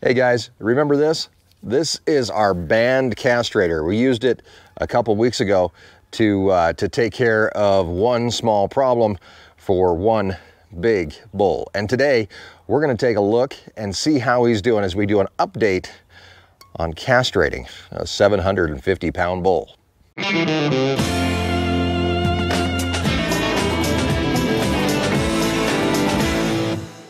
Hey guys, remember this? This is our band castrator. We used it a couple weeks ago to, uh, to take care of one small problem for one big bull. And today we're gonna take a look and see how he's doing as we do an update on castrating a 750 pound bull.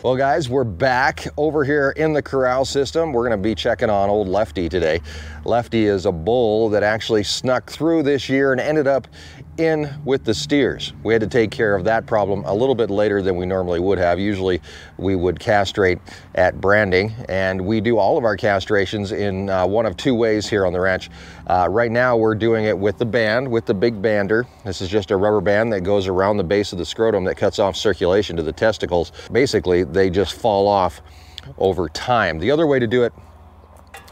Well guys, we're back over here in the corral system. We're gonna be checking on old Lefty today. Lefty is a bull that actually snuck through this year and ended up in with the steers. We had to take care of that problem a little bit later than we normally would have. Usually we would castrate at branding and we do all of our castrations in uh, one of two ways here on the ranch. Uh, right now we're doing it with the band, with the big bander. This is just a rubber band that goes around the base of the scrotum that cuts off circulation to the testicles. Basically, they just fall off over time. The other way to do it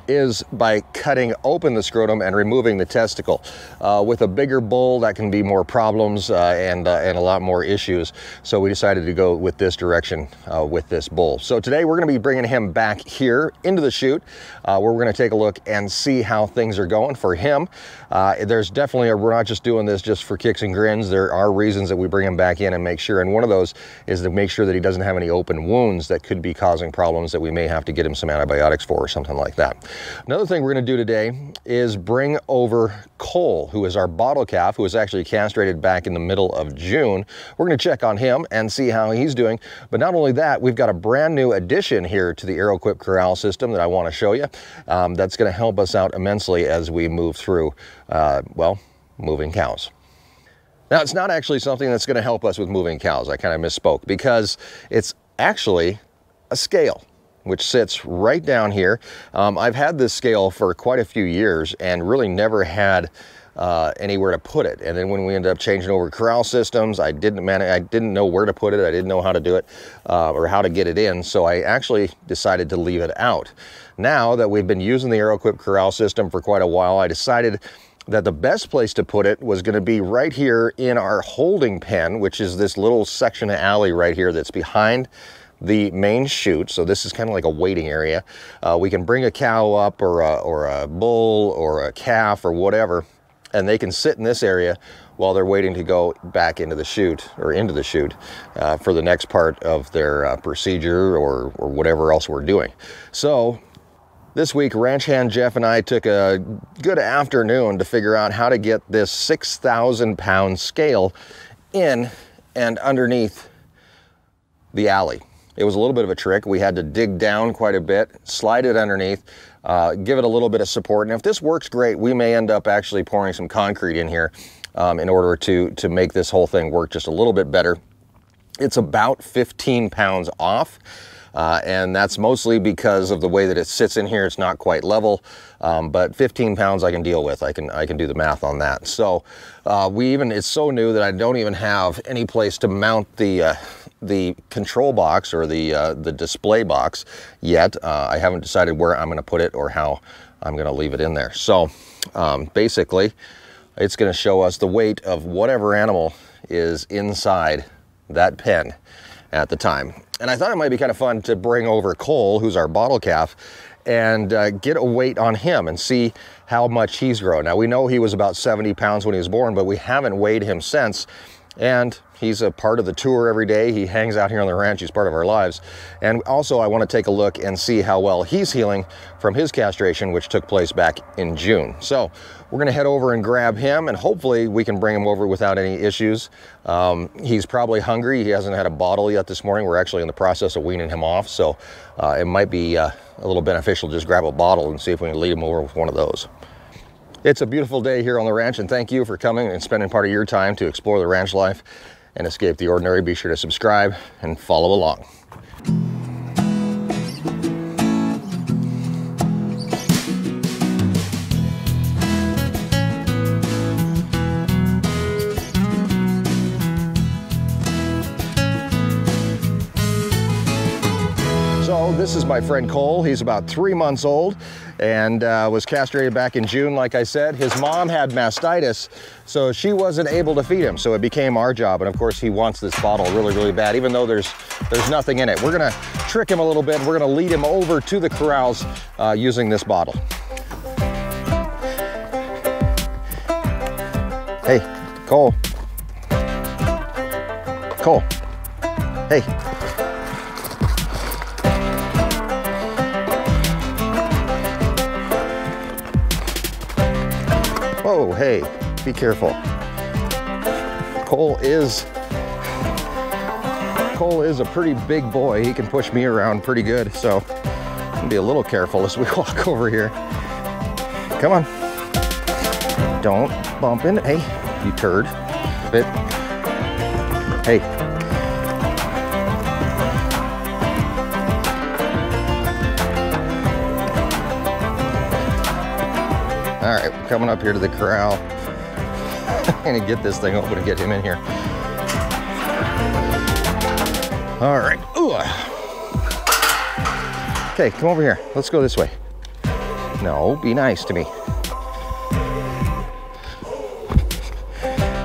is by cutting open the scrotum and removing the testicle. Uh, with a bigger bull, that can be more problems uh, and, uh, and a lot more issues. So we decided to go with this direction uh, with this bull. So today we're gonna be bringing him back here into the chute uh, where we're gonna take a look and see how things are going for him. Uh, there's definitely, a, we're not just doing this just for kicks and grins. There are reasons that we bring him back in and make sure. And one of those is to make sure that he doesn't have any open wounds that could be causing problems that we may have to get him some antibiotics for or something like that. Another thing we're gonna do today is bring over Coal, who is our bottle calf, who was actually castrated back in the middle of June. We're gonna check on him and see how he's doing. But not only that, we've got a brand new addition here to the Arrowquip corral system that I wanna show you. Um, that's gonna help us out immensely as we move through uh, well, moving cows. Now, it's not actually something that's going to help us with moving cows. I kind of misspoke because it's actually a scale which sits right down here. Um, I've had this scale for quite a few years and really never had uh, anywhere to put it. And then when we ended up changing over corral systems, I didn't man, I didn't know where to put it. I didn't know how to do it uh, or how to get it in. So I actually decided to leave it out. Now that we've been using the Arrowquip corral system for quite a while, I decided that the best place to put it was going to be right here in our holding pen, which is this little section of alley right here that's behind the main chute. So this is kind of like a waiting area. Uh, we can bring a cow up or a, or a bull or a calf or whatever, and they can sit in this area while they're waiting to go back into the chute or into the chute uh, for the next part of their uh, procedure or, or whatever else we're doing. So this week, ranch hand Jeff and I took a good afternoon to figure out how to get this 6,000 pound scale in and underneath the alley. It was a little bit of a trick. We had to dig down quite a bit, slide it underneath, uh, give it a little bit of support. And if this works great, we may end up actually pouring some concrete in here um, in order to, to make this whole thing work just a little bit better. It's about 15 pounds off. Uh, and that's mostly because of the way that it sits in here. It's not quite level, um, but 15 pounds I can deal with. I can I can do the math on that. So uh, we even it's so new that I don't even have any place to mount the uh, the control box or the uh, the display box yet. Uh, I haven't decided where I'm going to put it or how I'm going to leave it in there. So um, basically, it's going to show us the weight of whatever animal is inside that pen at the time. And I thought it might be kind of fun to bring over Coal, who's our bottle calf, and uh, get a weight on him and see how much he's grown. Now we know he was about 70 pounds when he was born, but we haven't weighed him since and he's a part of the tour every day. He hangs out here on the ranch. He's part of our lives. And also I want to take a look and see how well he's healing from his castration, which took place back in June. So we're going to head over and grab him and hopefully we can bring him over without any issues. Um, he's probably hungry. He hasn't had a bottle yet this morning. We're actually in the process of weaning him off. So uh, it might be uh, a little beneficial just grab a bottle and see if we can lead him over with one of those. It's a beautiful day here on the ranch and thank you for coming and spending part of your time to explore the ranch life and escape the ordinary. Be sure to subscribe and follow along. This is my friend Coal. He's about three months old and uh, was castrated back in June, like I said. His mom had mastitis, so she wasn't able to feed him. So it became our job. And of course, he wants this bottle really, really bad, even though there's there's nothing in it. We're gonna trick him a little bit. We're gonna lead him over to the corrals uh, using this bottle. Hey, Coal. Coal. Hey. Whoa, hey, be careful. Coal is Coal is a pretty big boy. He can push me around pretty good, so be a little careful as we walk over here. Come on. Don't bump in. Hey, you turd. Bit. Hey. Coming up here to the corral. I'm gonna get this thing open and get him in here. All right. Ooh. Okay, come over here. Let's go this way. No, be nice to me.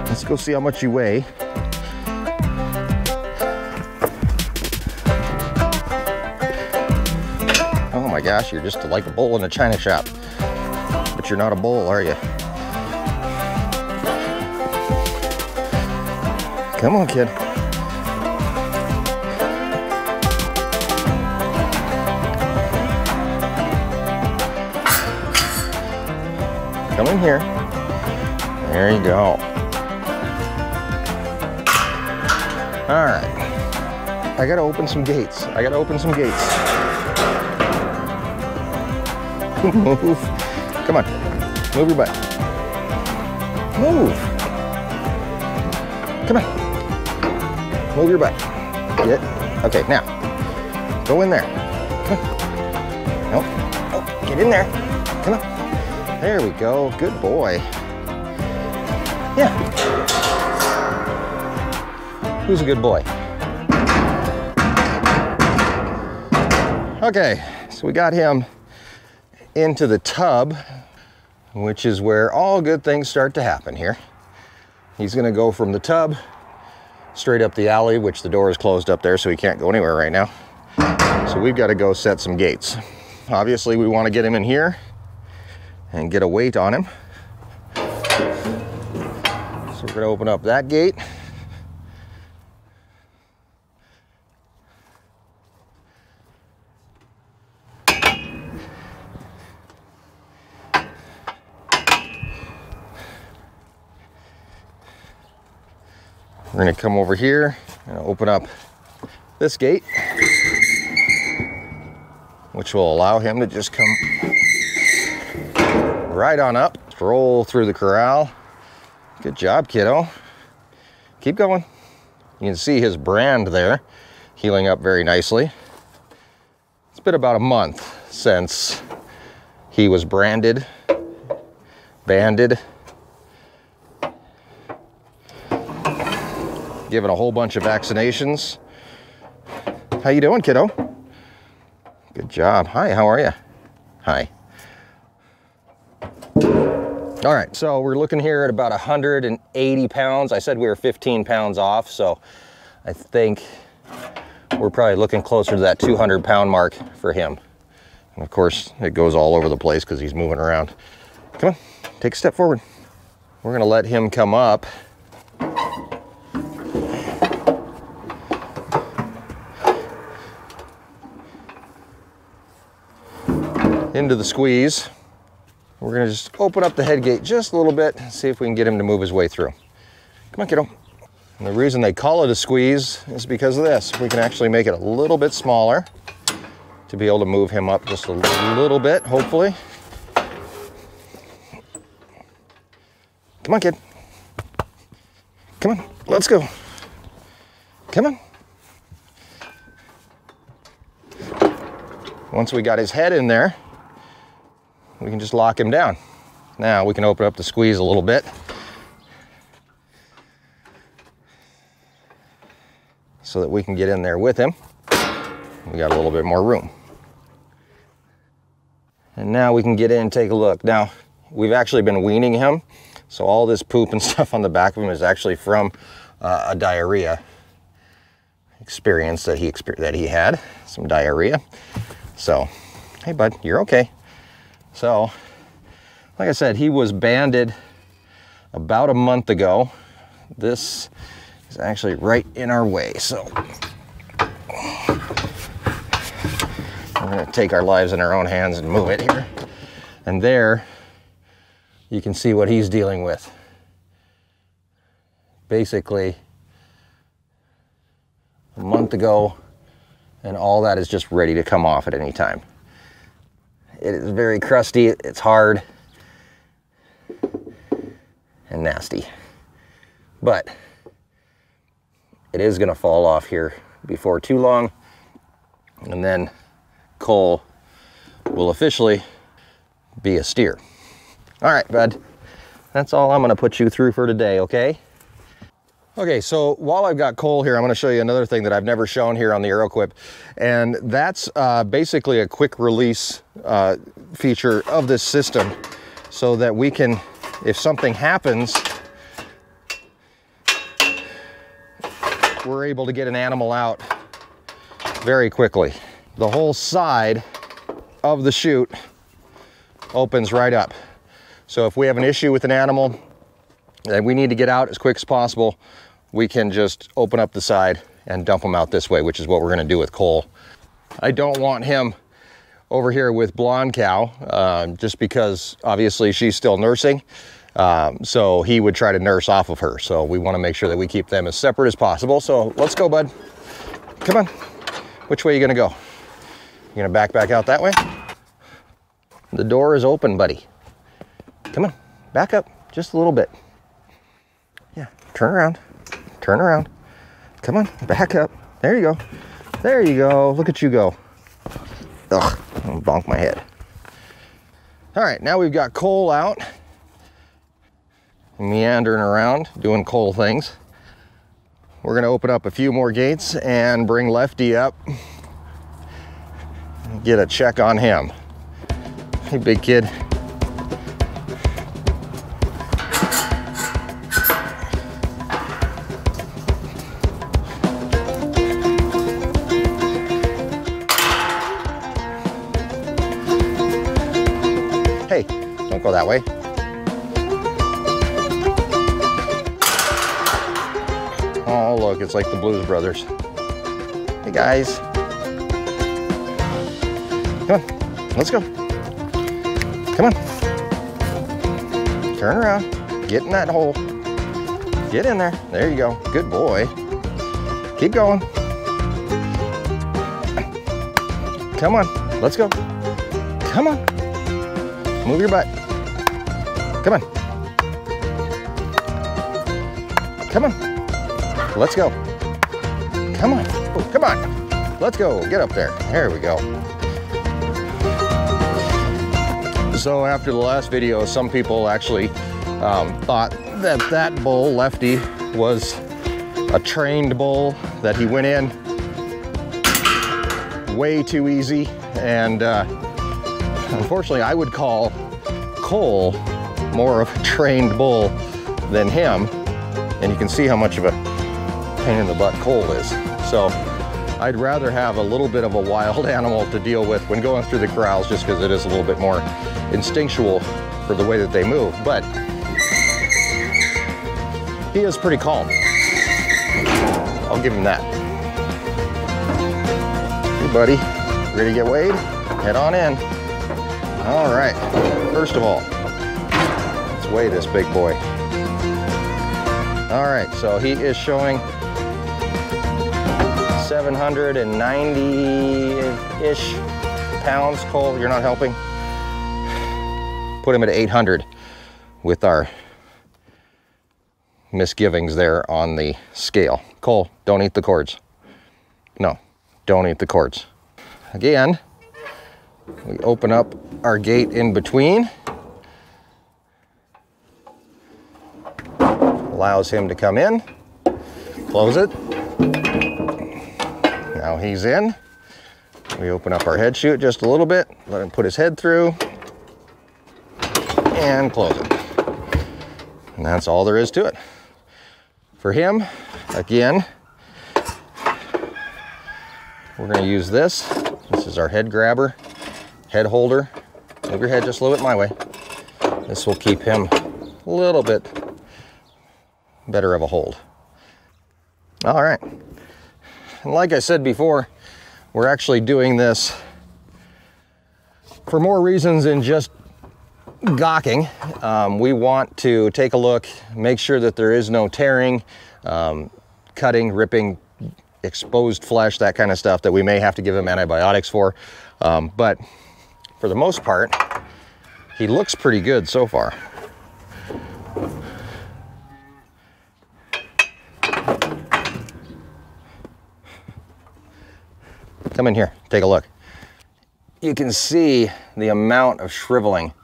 Let's go see how much you weigh. Oh my gosh, you're just like a bull in a china shop. But you're not a bull, are you? Come on, kid. Come in here. There you go. All right. I gotta open some gates. I gotta open some gates. Move. Come on. Move your butt. Move. Come on. Move your butt. Get. Okay, now. Go in there. Come on. Nope. Oh, get in there. Come on. There we go. Good boy. Yeah. Who's a good boy? Okay, so we got him into the tub, which is where all good things start to happen here. He's gonna go from the tub straight up the alley, which the door is closed up there, so he can't go anywhere right now. So we've got to go set some gates. Obviously, we want to get him in here and get a weight on him. So we're gonna open up that gate. We're gonna come over here and open up this gate, which will allow him to just come right on up, roll through the corral. Good job, kiddo. Keep going. You can see his brand there healing up very nicely. It's been about a month since he was branded, banded, given a whole bunch of vaccinations. How you doing, kiddo? Good job. Hi, how are you? Hi. All right, so we're looking here at about 180 pounds. I said we were 15 pounds off, so I think we're probably looking closer to that 200 pound mark for him. And of course, it goes all over the place because he's moving around. Come on, take a step forward. We're gonna let him come up. Into the squeeze. We're gonna just open up the head gate just a little bit, see if we can get him to move his way through. Come on, kiddo. And the reason they call it a squeeze is because of this. We can actually make it a little bit smaller to be able to move him up just a little bit, hopefully. Come on, kid. Come on, let's go. Come on. Once we got his head in there, we can just lock him down. Now we can open up the squeeze a little bit. So that we can get in there with him. We got a little bit more room. And now we can get in and take a look. Now, we've actually been weaning him. So all this poop and stuff on the back of him is actually from uh, a diarrhea experience that he that he had, some diarrhea. So, hey bud, you're okay. So, like I said, he was banded about a month ago. This is actually right in our way. So we're gonna take our lives in our own hands and move it here. And there, you can see what he's dealing with. Basically, a month ago, and all that is just ready to come off at any time. It is very crusty, it's hard, and nasty. But it is gonna fall off here before too long, and then Coal will officially be a steer. All right, bud, that's all I'm gonna put you through for today, okay? Okay, so while I've got Coal here, I'm gonna show you another thing that I've never shown here on the Arrowquip, and that's uh, basically a quick release uh, feature of this system so that we can, if something happens, we're able to get an animal out very quickly. The whole side of the chute opens right up. So if we have an issue with an animal, and we need to get out as quick as possible, we can just open up the side and dump them out this way, which is what we're gonna do with Coal. I don't want him over here with blonde cow, uh, just because obviously she's still nursing. Um, so he would try to nurse off of her. So we wanna make sure that we keep them as separate as possible. So let's go, bud. Come on. Which way are you gonna go? You gonna back back out that way? The door is open, buddy. Come on, back up just a little bit. Yeah, turn around. Turn around. Come on, back up. There you go. There you go. Look at you go. Ugh, I'm bonk my head. All right, now we've got Coal out, meandering around, doing Coal things. We're gonna open up a few more gates and bring Lefty up, get a check on him. Hey, big kid. That way. Oh, look, it's like the Blues Brothers. Hey, guys. Come on, let's go. Come on. Turn around. Get in that hole. Get in there. There you go. Good boy. Keep going. Come on. Let's go. Come on. Move your butt. Come on. Let's go. Come on. Oh, come on. Let's go. Get up there. There we go. So after the last video, some people actually um, thought that that bull, Lefty, was a trained bull, that he went in way too easy. And uh, unfortunately, I would call Coal more of a trained bull than him. And you can see how much of a pain in the butt Coal is. So I'd rather have a little bit of a wild animal to deal with when going through the corrals just because it is a little bit more instinctual for the way that they move. But he is pretty calm. I'll give him that. Hey buddy, ready to get weighed? Head on in. All right, first of all, let's weigh this big boy. All right, so he is showing 790-ish pounds. Coal, you're not helping? Put him at 800 with our misgivings there on the scale. Coal, don't eat the cords. No, don't eat the cords. Again, we open up our gate in between. Allows him to come in. Close it. Now he's in. We open up our head chute just a little bit, let him put his head through, and close it. And that's all there is to it. For him, again, we're gonna use this. This is our head grabber, head holder. Move your head just a little bit my way. This will keep him a little bit better of a hold. All right. And like I said before, we're actually doing this for more reasons than just gawking. Um, we want to take a look, make sure that there is no tearing, um, cutting, ripping, exposed flesh, that kind of stuff that we may have to give him antibiotics for. Um, but for the most part, he looks pretty good so far. Come in here, take a look. You can see the amount of shriveling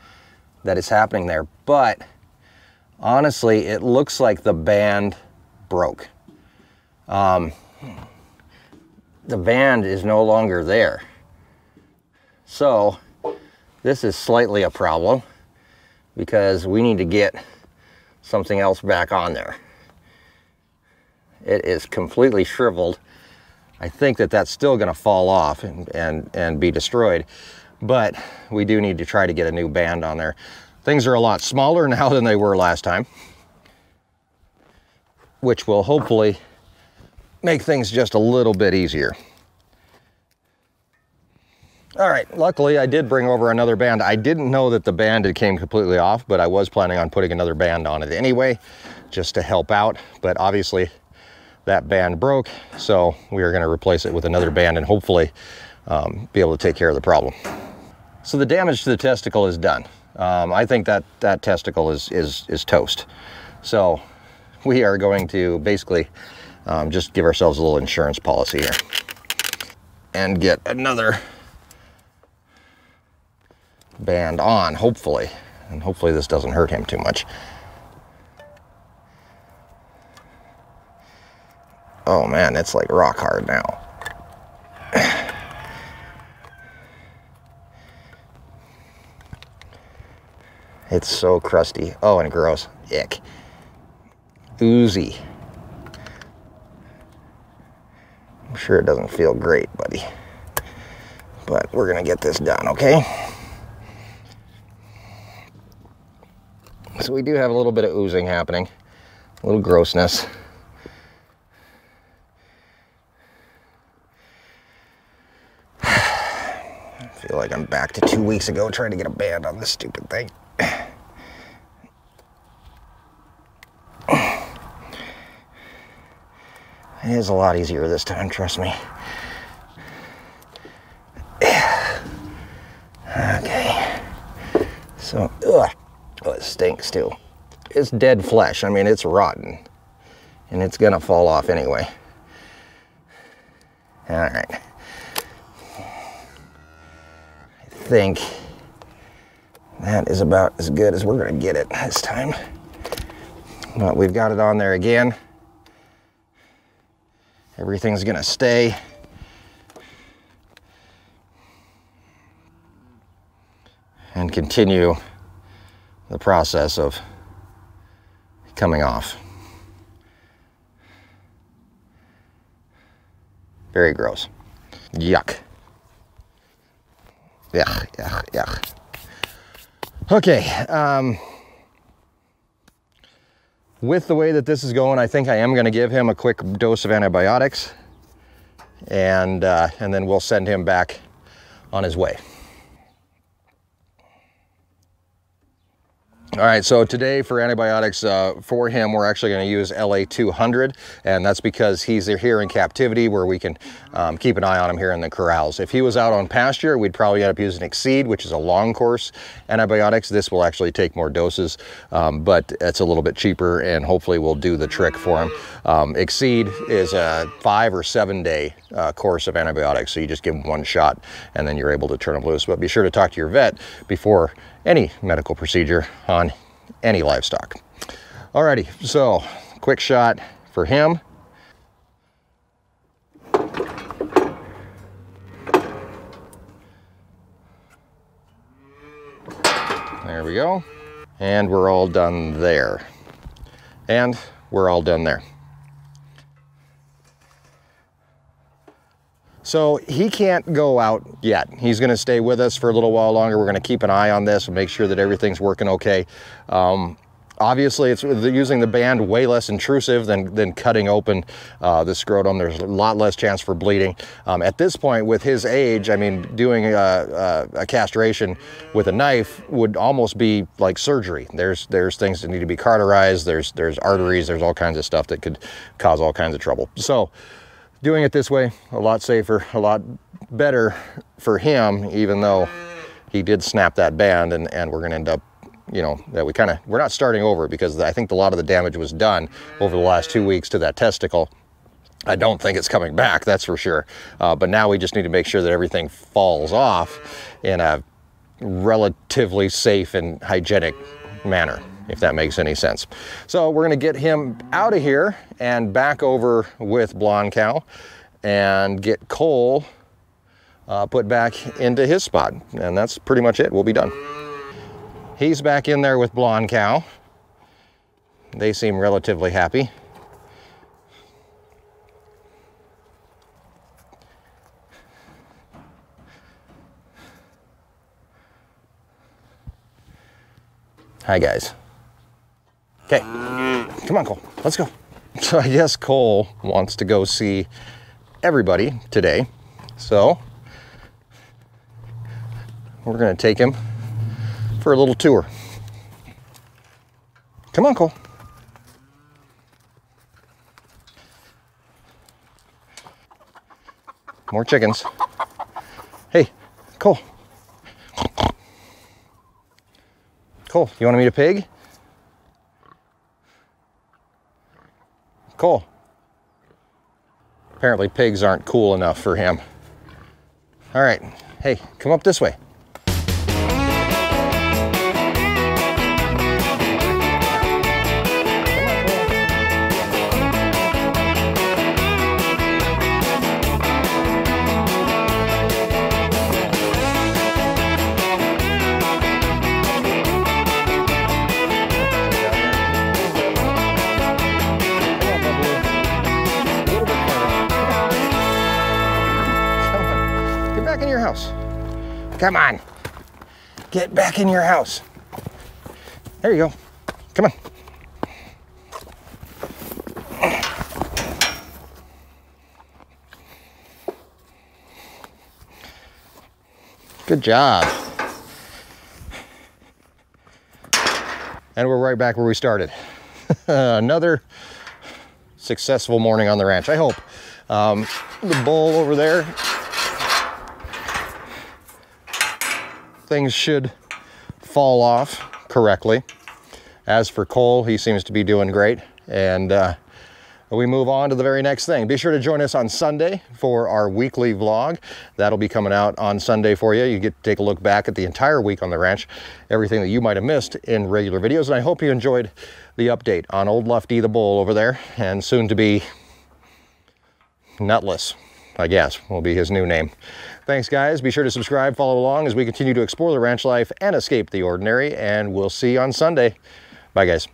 that is happening there, but honestly, it looks like the band broke. Um, the band is no longer there. So this is slightly a problem because we need to get something else back on there. It is completely shriveled. I think that that's still going to fall off and, and, and be destroyed, but we do need to try to get a new band on there. Things are a lot smaller now than they were last time, which will hopefully make things just a little bit easier. All right, luckily I did bring over another band. I didn't know that the band had came completely off, but I was planning on putting another band on it anyway, just to help out. But obviously that band broke, so we are gonna replace it with another band and hopefully um, be able to take care of the problem. So the damage to the testicle is done. Um, I think that that testicle is, is, is toast. So we are going to basically um, just give ourselves a little insurance policy here and get another band on, hopefully. And hopefully this doesn't hurt him too much. Oh man, it's like rock hard now. It's so crusty. Oh, and gross. Ick. Oozy. I'm sure it doesn't feel great, buddy. But we're gonna get this done, okay? So we do have a little bit of oozing happening, a little grossness. I feel like I'm back to two weeks ago trying to get a band on this stupid thing. It is a lot easier this time, trust me. Okay. So, ugh. Oh, it stinks too. It's dead flesh. I mean, it's rotten. And it's gonna fall off anyway. All right. Think that is about as good as we're gonna get it this time. But we've got it on there again. Everything's gonna stay. And continue the process of coming off. Very gross. Yuck. Yuck, yuck, yuck. Okay. Um, with the way that this is going, I think I am going to give him a quick dose of antibiotics, and uh, and then we'll send him back on his way. All right, so today for antibiotics uh, for him, we're actually going to use LA200, and that's because he's here in captivity where we can um, keep an eye on him here in the corrals. If he was out on pasture, we'd probably end up using Excede, which is a long course antibiotics. This will actually take more doses, um, but it's a little bit cheaper and hopefully will do the trick for him. Um, Excede is a five or seven day uh, course of antibiotics, so you just give him one shot and then you're able to turn him loose. But be sure to talk to your vet before any medical procedure on any livestock. Alrighty, so quick shot for him. There we go. And we're all done there. And we're all done there. So he can't go out yet. He's to stay with us for a little while longer. We're to keep an eye on this and make sure that everything's working okay. Um, obviously, it's using the band way less intrusive than, than cutting open uh, the scrotum. There's a lot less chance for bleeding. Um, at this point, with his age, I mean, doing a, a, a, castration with a knife would almost be like surgery. There's there's things that need to be cauterized. There's there's arteries. There's all kinds of stuff that could cause all kinds of trouble. So doing it this way, a lot safer, a lot better for him, even though he did snap that band and, and we're gonna end up, you know, that we kind of, we're not starting over because I think a lot of the damage was done over the last two weeks to that testicle. I don't think it's coming back, that's for sure. Uh, but now we just need to make sure that everything falls off in a relatively safe and hygienic manner if that makes any sense. So we're gonna get him out of here and back over with Blonde Cow and get Coal uh, put back into his spot. And that's pretty much it, we'll be done. He's back in there with Blonde Cow. They seem relatively happy. Hi guys. Okay, mm. come on, Coal, let's go. So I guess Coal wants to go see everybody today. So we're gonna take him for a little tour. Come on, Coal. More chickens. Hey, Coal. Coal, you want to meet a pig? Coal. Apparently pigs aren't cool enough for him. All right, hey, come up this way. Come on. Get back in your house. There you go. Come on. Good job. And we're right back where we started. Another successful morning on the ranch, I hope. Um, the bull over there things should fall off correctly. As for Coal, he seems to be doing great. And uh, we move on to the very next thing. Be sure to join us on Sunday for our weekly vlog. That'll be coming out on Sunday for you. You get to take a look back at the entire week on the ranch, everything that you might have missed in regular videos. And I hope you enjoyed the update on old Lefty the Bull over there and soon to be Nutless, I guess, will be his new name. Thanks, guys. Be sure to subscribe, follow along as we continue to explore the ranch life and escape the ordinary. And we'll see you on Sunday. Bye, guys.